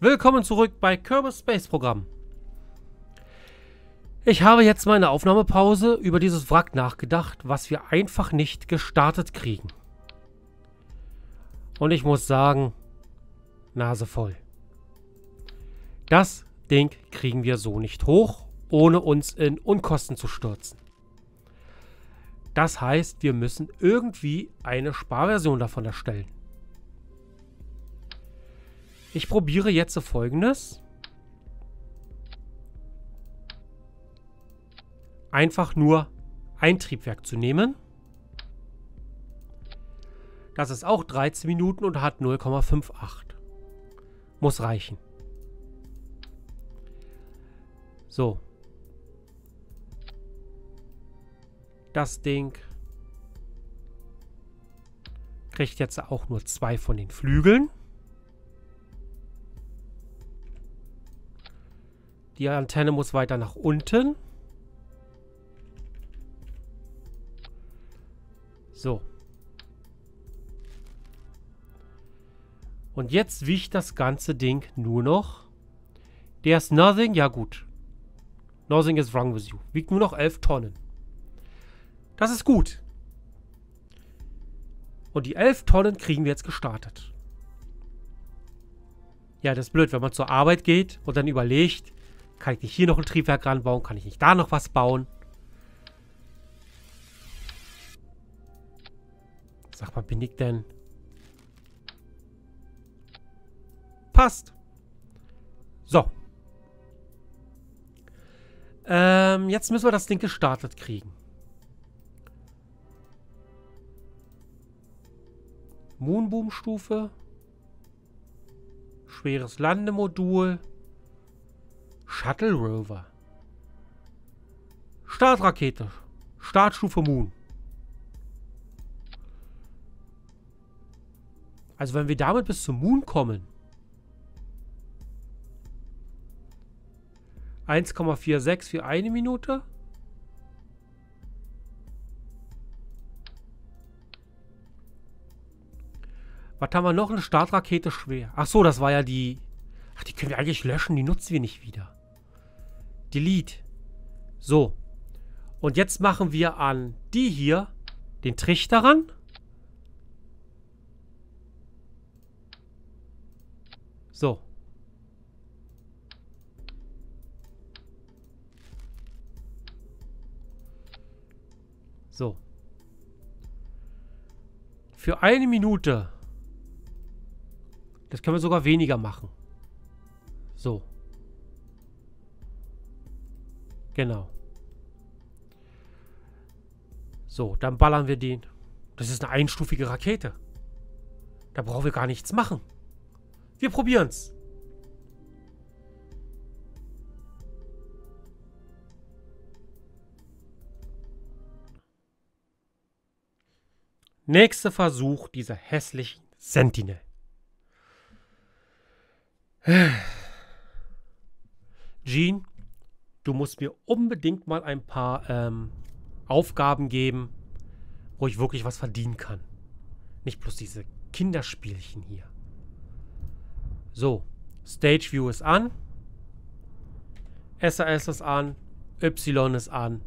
Willkommen zurück bei Kerbal Space Programm. Ich habe jetzt meine Aufnahmepause über dieses Wrack nachgedacht, was wir einfach nicht gestartet kriegen. Und ich muss sagen, Nase voll. Das Ding kriegen wir so nicht hoch, ohne uns in Unkosten zu stürzen. Das heißt, wir müssen irgendwie eine Sparversion davon erstellen. Ich probiere jetzt so folgendes. Einfach nur ein Triebwerk zu nehmen. Das ist auch 13 Minuten und hat 0,58. Muss reichen. So. Das Ding kriegt jetzt auch nur zwei von den Flügeln. Die Antenne muss weiter nach unten. So. Und jetzt wiegt das ganze Ding nur noch. There's nothing. Ja gut. Nothing is wrong with you. Wiegt nur noch 11 Tonnen. Das ist gut. Und die 11 Tonnen kriegen wir jetzt gestartet. Ja, das ist blöd, wenn man zur Arbeit geht und dann überlegt, kann ich nicht hier noch ein Triebwerk ranbauen? Kann ich nicht da noch was bauen? Sag mal, bin ich denn... Passt. So. Ähm, jetzt müssen wir das Ding gestartet kriegen. Moonboom-Stufe. Schweres Landemodul. Shuttle Rover. Startrakete. Startstufe Moon. Also wenn wir damit bis zum Moon kommen. 1,46 für eine Minute. Was haben wir noch? Eine Startrakete schwer. Ach so, das war ja die... Ach, die können wir eigentlich löschen. Die nutzen wir nicht wieder. Delete. So. Und jetzt machen wir an die hier den Trichter ran. So. So. Für eine Minute. Das können wir sogar weniger machen. So. Genau. So, dann ballern wir den. Das ist eine einstufige Rakete. Da brauchen wir gar nichts machen. Wir probieren's. Nächster Versuch dieser hässlichen Sentinel. Jean, du musst mir unbedingt mal ein paar ähm, Aufgaben geben, wo ich wirklich was verdienen kann. Nicht bloß diese Kinderspielchen hier. So, Stage View ist an. SAS ist an. Y ist an.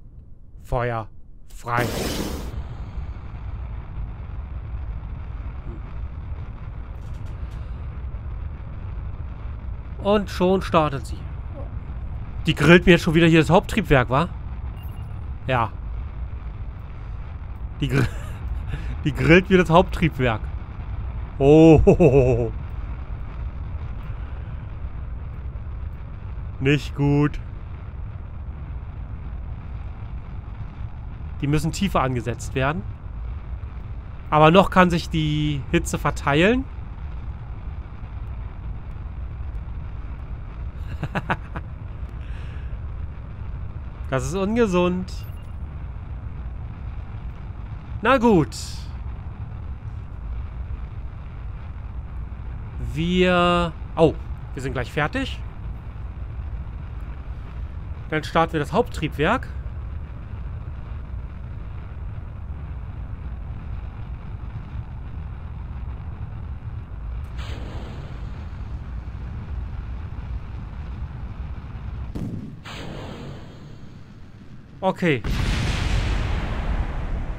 Feuer frei. Und schon startet sie. Die grillt mir jetzt schon wieder hier das Haupttriebwerk, wa? Ja. Die, gr die grillt mir das Haupttriebwerk. Oh. Nicht gut. Die müssen tiefer angesetzt werden. Aber noch kann sich die Hitze verteilen. Das ist ungesund. Na gut. Wir... Oh, wir sind gleich fertig. Dann starten wir das Haupttriebwerk. Okay.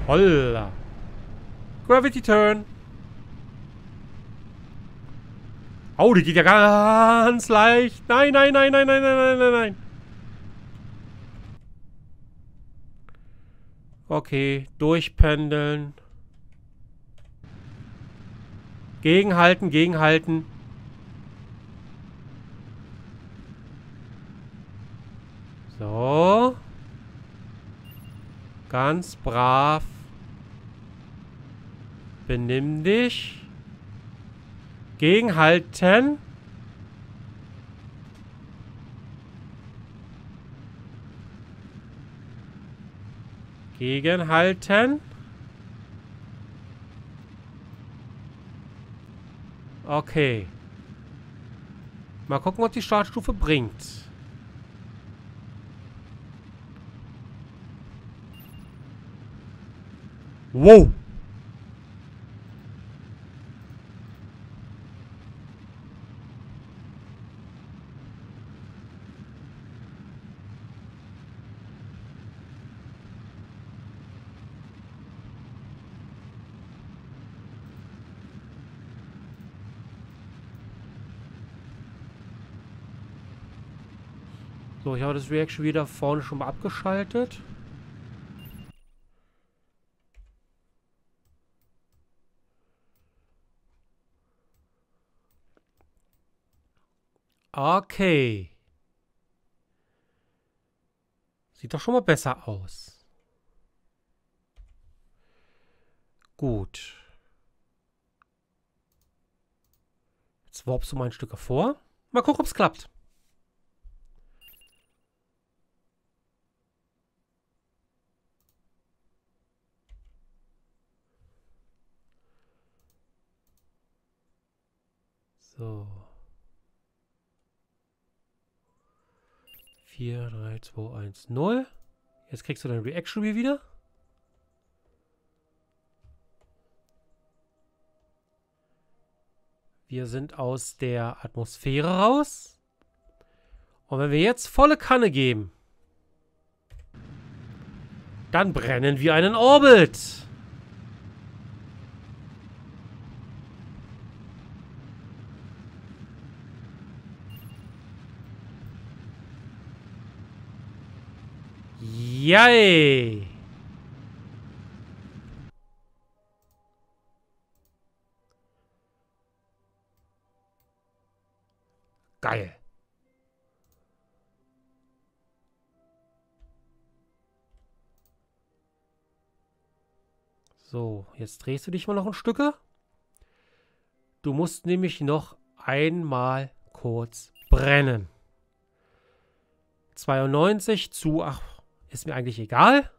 Holla. Gravity Turn. Oh, die geht ja ganz leicht. Nein, nein, nein, nein, nein, nein, nein, nein, nein. Okay, durchpendeln. Gegenhalten, gegenhalten. So. Ganz brav. Benimm dich. Gegenhalten. Gegenhalten. Okay. Mal gucken, was die Startstufe bringt. Wow. So, ich habe das Reaction wieder vorne schon mal abgeschaltet. Okay. Sieht doch schon mal besser aus. Gut. Jetzt warpst du mal ein Stück vor. Mal gucken, ob es klappt. So. 4, 3, 2, 1, 0. Jetzt kriegst du dein Reaction Wheel wieder. Wir sind aus der Atmosphäre raus. Und wenn wir jetzt volle Kanne geben, dann brennen wir einen Orbit. Yay! Geil. So, jetzt drehst du dich mal noch ein Stücke. Du musst nämlich noch einmal kurz brennen. 92 zu, ach, ist mir eigentlich egal.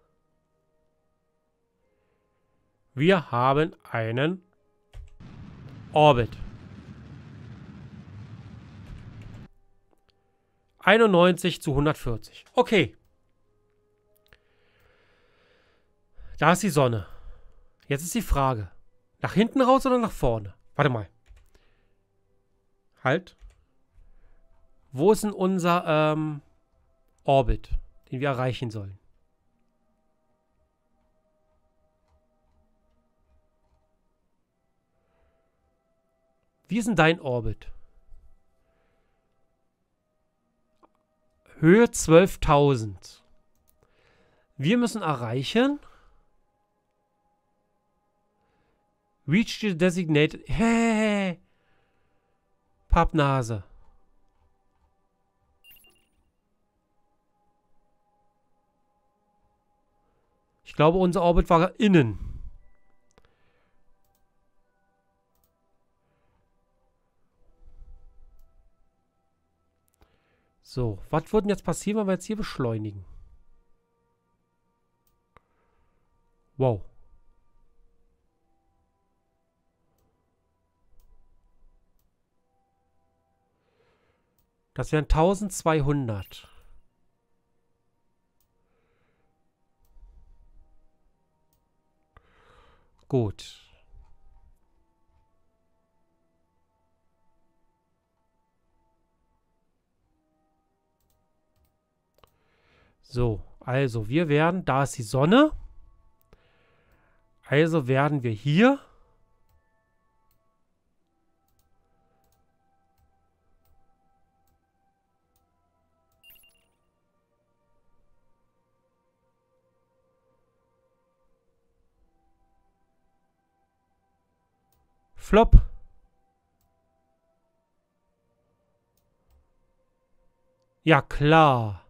Wir haben einen Orbit. 91 zu 140. Okay. Da ist die Sonne. Jetzt ist die Frage. Nach hinten raus oder nach vorne? Warte mal. Halt. Wo ist denn unser ähm, Orbit? Den wir erreichen sollen. Wie ist denn dein Orbit? Höhe 12.000. Wir müssen erreichen. Reach the designated. Hey. Pappnase. Ich glaube, unser Orbit war innen. So, was würde jetzt passieren, wenn wir jetzt hier beschleunigen? Wow. Das wären 1200. Gut. So, also wir werden, da ist die Sonne. Also werden wir hier Flop. Ja, klar.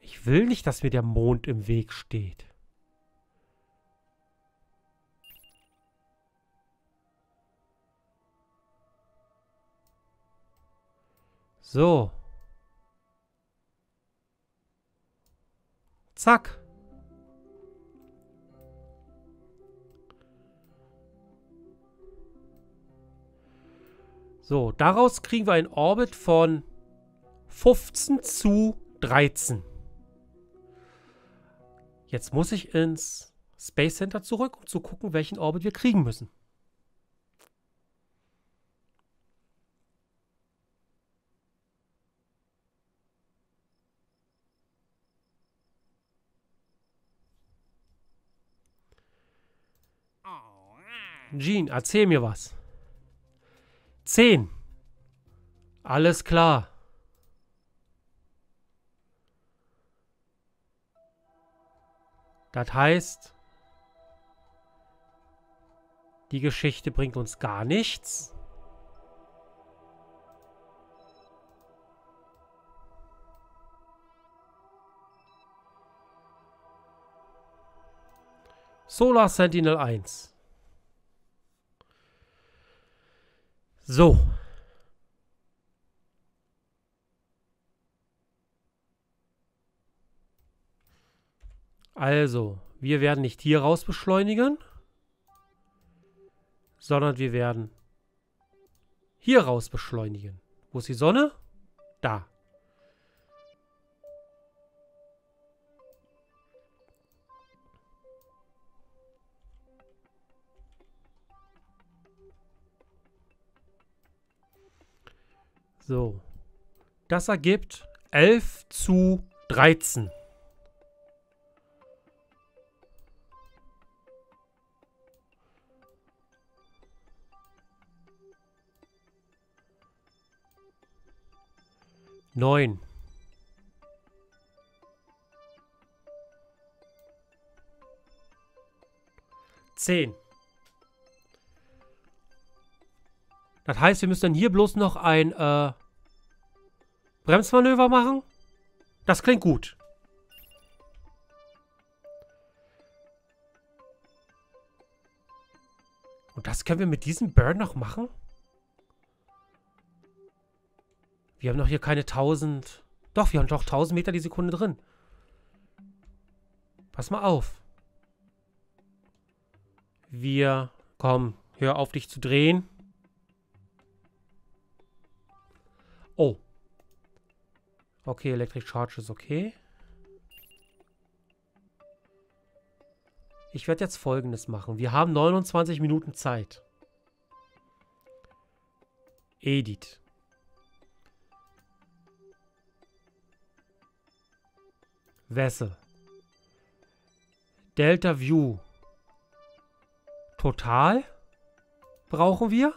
Ich will nicht, dass mir der Mond im Weg steht. So. Zack. So, daraus kriegen wir ein Orbit von 15 zu 13. Jetzt muss ich ins Space Center zurück, um zu gucken, welchen Orbit wir kriegen müssen. Jean, erzähl mir was. Zehn. Alles klar. Das heißt, die Geschichte bringt uns gar nichts. Solar Sentinel 1. So. Also, wir werden nicht hier raus beschleunigen, sondern wir werden hier raus beschleunigen. Wo ist die Sonne? Da. So. Das ergibt 11 zu 13. Neun. Zehn. Das heißt, wir müssen dann hier bloß noch ein äh, Bremsmanöver machen. Das klingt gut. Und das können wir mit diesem Burn noch machen? Wir haben noch hier keine 1000... Doch, wir haben doch 1000 Meter die Sekunde drin. Pass mal auf. Wir... Komm, hör auf dich zu drehen. Oh. Okay, Electric Charge ist okay. Ich werde jetzt folgendes machen. Wir haben 29 Minuten Zeit. Edit. Wessel. Delta View. Total brauchen wir.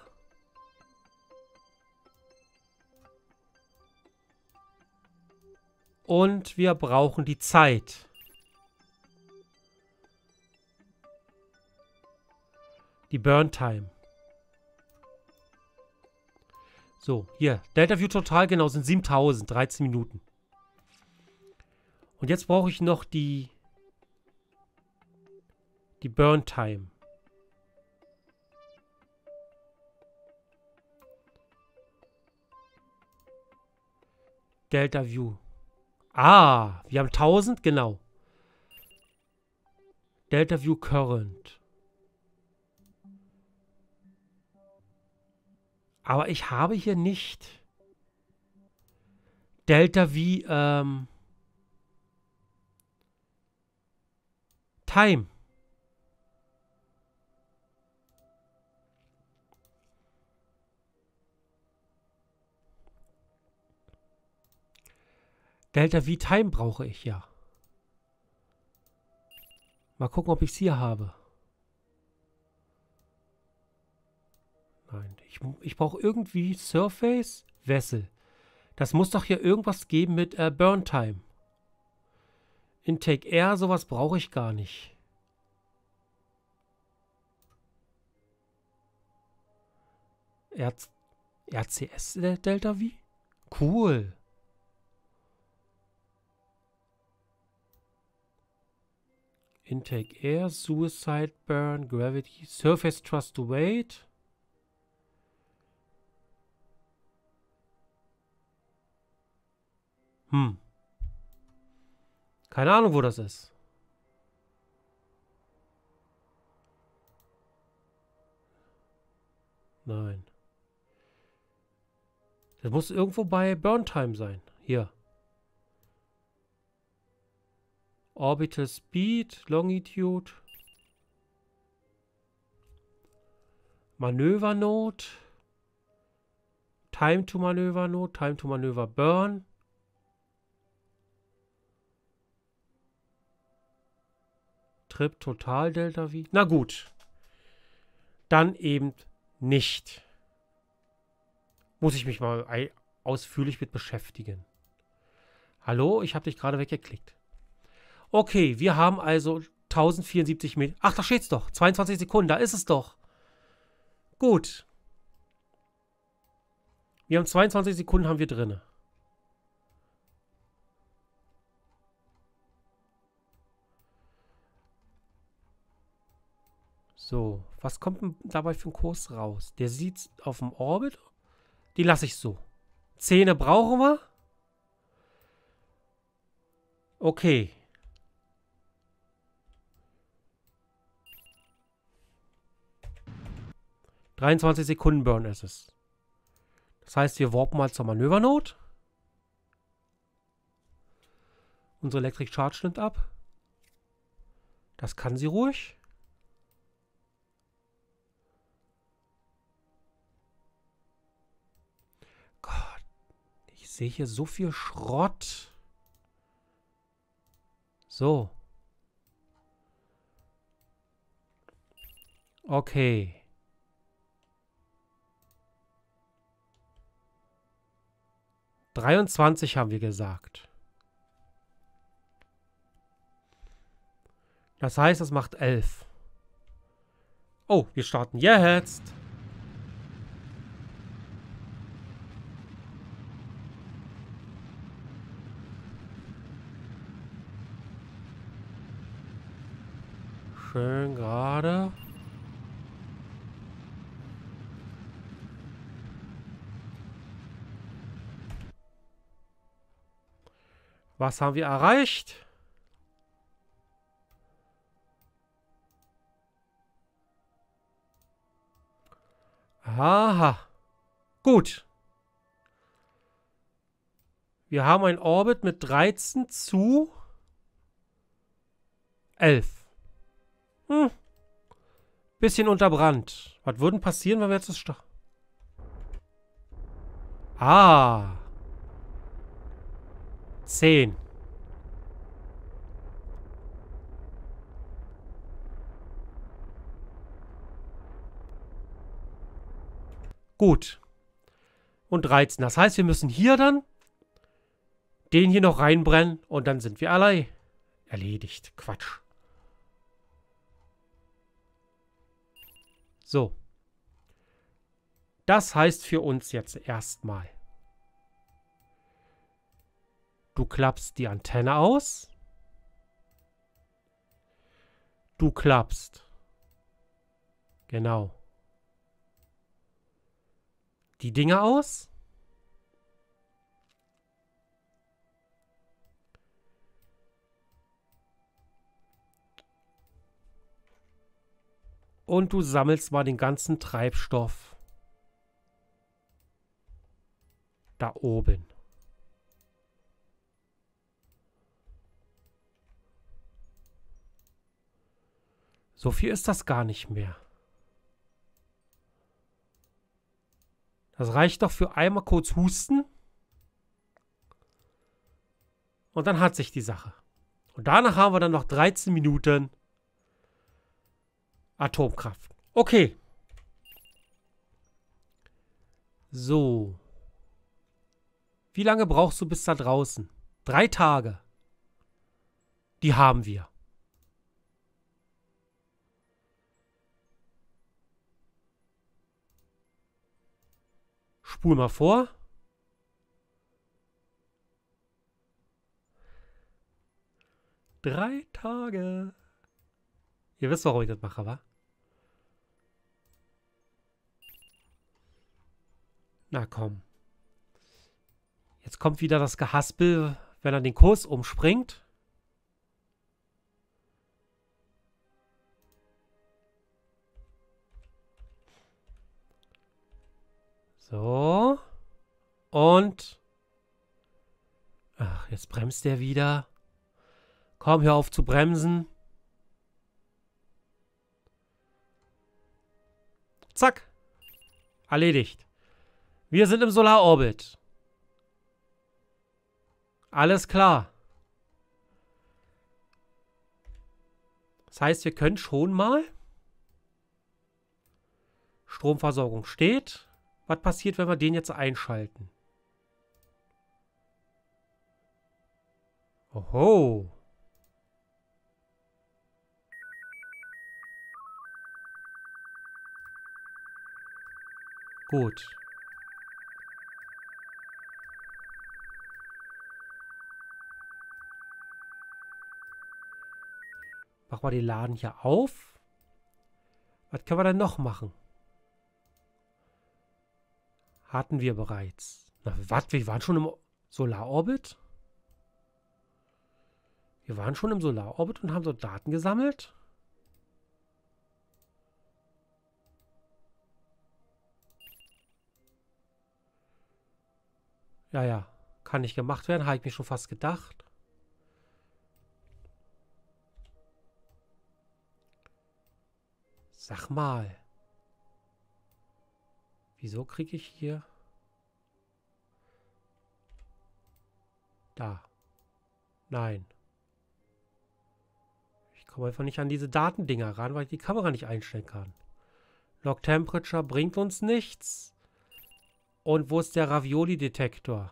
Und wir brauchen die Zeit. Die Burn Time. So, hier. Delta View total genau sind 7000, 13 Minuten. Und jetzt brauche ich noch die die Burn Time. Delta View. Ah, wir haben 1000, genau. Delta View Current. Aber ich habe hier nicht Delta V ähm, Time. Delta V Time brauche ich ja. Mal gucken, ob ich es hier habe. Nein, ich, ich brauche irgendwie Surface Vessel. Das muss doch hier irgendwas geben mit äh, Burn Time. Intake Air, sowas brauche ich gar nicht. RCS Delta V? Cool. Intake Air, Suicide Burn, Gravity, Surface Trust to Wait. Hm. Keine Ahnung, wo das ist. Nein. Das muss irgendwo bei Burntime sein. Hier. Orbital Speed, Longitude. Manöver Node. Time to Manöver Node, Time to Manöver Burn. Trip Total Delta V. Na gut. Dann eben nicht. Muss ich mich mal ausführlich mit beschäftigen. Hallo, ich habe dich gerade weggeklickt. Okay, wir haben also 1074 Meter. Ach, da steht's doch. 22 Sekunden, da ist es doch. Gut. Wir haben 22 Sekunden haben wir drinne. So, was kommt denn dabei für ein Kurs raus? Der sieht auf dem Orbit. Die lasse ich so. Zähne brauchen wir. Okay. ...23 Sekunden Burn ist es. Das heißt, wir warpen mal zur Manövernot. Unsere Electric Charge nimmt ab. Das kann sie ruhig. sehe hier so viel Schrott. So. Okay. Dreiundzwanzig haben wir gesagt. Das heißt, es macht elf. Oh, wir starten jetzt. Schön gerade. Was haben wir erreicht? Aha. Gut. Wir haben ein Orbit mit 13 zu 11. Hm. Bisschen unterbrannt. Was würde passieren, wenn wir jetzt das Stach... Ah. Zehn. Gut. Und 13. Das heißt, wir müssen hier dann den hier noch reinbrennen und dann sind wir allein. Erledigt. Quatsch. So. Das heißt für uns jetzt erstmal. Du klappst die Antenne aus. Du klappst. Genau. Die Dinge aus. Und du sammelst mal den ganzen Treibstoff da oben. So viel ist das gar nicht mehr. Das reicht doch für einmal kurz husten. Und dann hat sich die Sache. Und danach haben wir dann noch 13 Minuten Atomkraft. Okay. So. Wie lange brauchst du bis da draußen? Drei Tage. Die haben wir. Spul mal vor. Drei Tage. Ihr wisst, warum ich das mache, wa? Na komm. Jetzt kommt wieder das Gehaspel, wenn er den Kurs umspringt. So. Und. Ach, jetzt bremst der wieder. Komm, hör auf zu bremsen. Zack. Erledigt. Wir sind im Solarorbit. Alles klar. Das heißt, wir können schon mal. Stromversorgung steht. Was passiert, wenn wir den jetzt einschalten? Oho. Gut. Machen wir den Laden hier auf. Was können wir denn noch machen? Hatten wir bereits. Na, was? Wir waren schon im Solarorbit? Wir waren schon im Solarorbit und haben dort Daten gesammelt? Ja, ja. Kann nicht gemacht werden, habe ich mir schon fast gedacht. Sag mal. Wieso kriege ich hier... Da. Nein. Ich komme einfach nicht an diese Datendinger ran, weil ich die Kamera nicht einstellen kann. Log Temperature bringt uns nichts. Und wo ist der Ravioli-Detektor?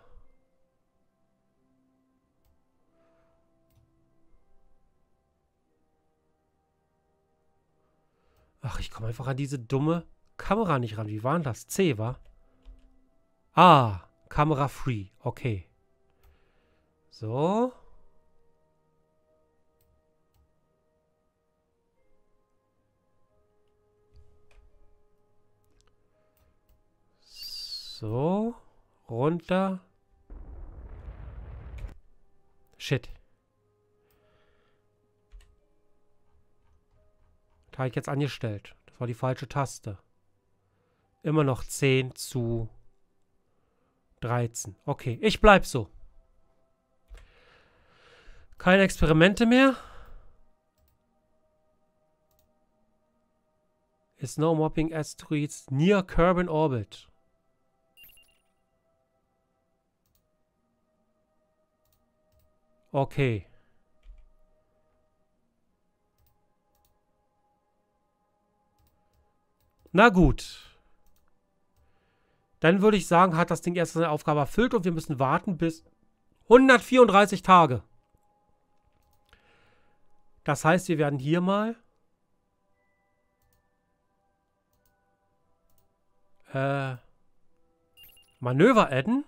Ach, ich komme einfach an diese dumme Kamera nicht ran. Wie war denn das? C, war? Ah, Kamera free. Okay. So. So, runter. Shit. Das habe ich jetzt angestellt. Das war die falsche Taste. Immer noch 10 zu 13. Okay, ich bleib so. Keine Experimente mehr. Is no mopping asteroids near Kerbin orbit. Okay. Na gut. Dann würde ich sagen, hat das Ding erst seine Aufgabe erfüllt und wir müssen warten bis 134 Tage. Das heißt, wir werden hier mal äh, Manöver adden.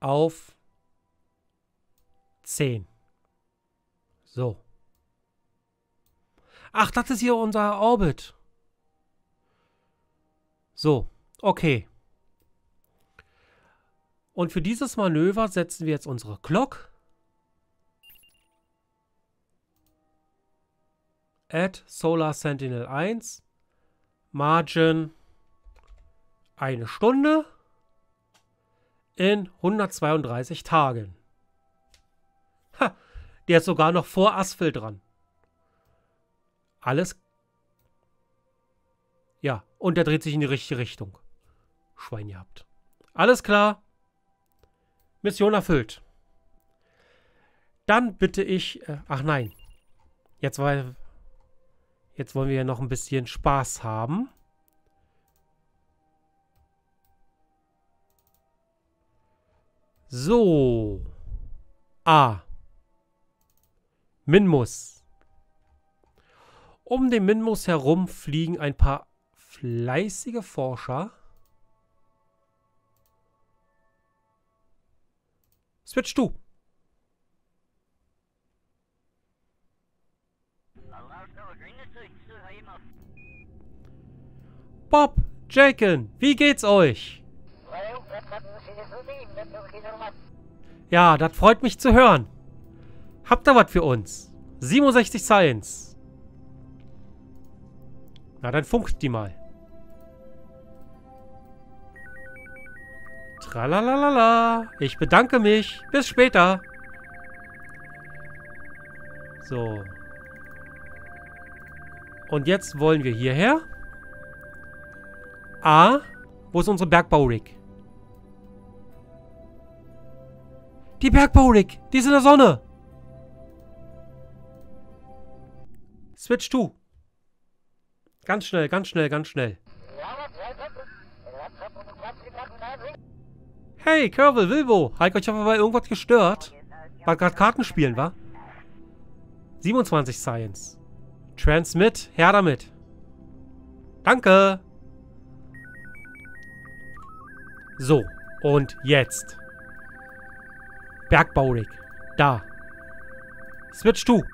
auf 10. So. Ach, das ist hier unser Orbit. So, okay. Und für dieses Manöver setzen wir jetzt unsere Clock. Add Solar Sentinel 1. Margin eine Stunde in 132 Tagen. Der ist sogar noch vor Asphalt dran. Alles. Ja, und er dreht sich in die richtige Richtung. Schwein gehabt. Alles klar. Mission erfüllt. Dann bitte ich... Äh, ach nein. Jetzt, weil, jetzt wollen wir ja noch ein bisschen Spaß haben. So. A. Minmus. Um den Minmus herum fliegen ein paar fleißige Forscher. Switch du. Bob, Jaken, wie geht's euch? Ja, das freut mich zu hören. Habt ihr was für uns? 67 Science. Na, dann funkt die mal. Tralalala. Ich bedanke mich. Bis später. So. Und jetzt wollen wir hierher. A. Wo ist unsere Bergbaurig? Die Bergbaurig! Die ist in der Sonne! Switch to. Ganz schnell, ganz schnell, ganz schnell. Hey, Curvel, Wilbo. Heiko, ich habe bei irgendwas gestört. War gerade Kartenspielen, wa? 27 Science. Transmit, her damit. Danke. So, und jetzt. Bergbaurig. Da. Switch to.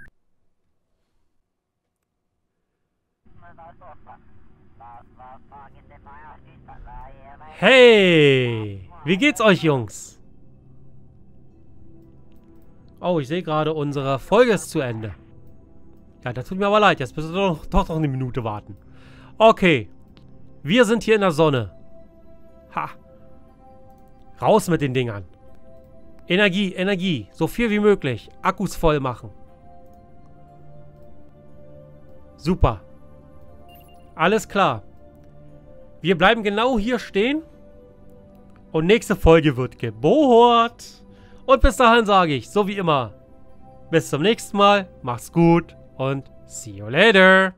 Hey! Wie geht's euch, Jungs? Oh, ich sehe gerade, unsere Folge ist zu Ende. Ja, das tut mir aber leid. Jetzt müssen wir doch, doch noch eine Minute warten. Okay. Wir sind hier in der Sonne. Ha. Raus mit den Dingern. Energie, Energie. So viel wie möglich. Akkus voll machen. Super. Alles klar. Wir bleiben genau hier stehen. Und nächste Folge wird gebohrt. Und bis dahin sage ich, so wie immer, bis zum nächsten Mal. Macht's gut und see you later.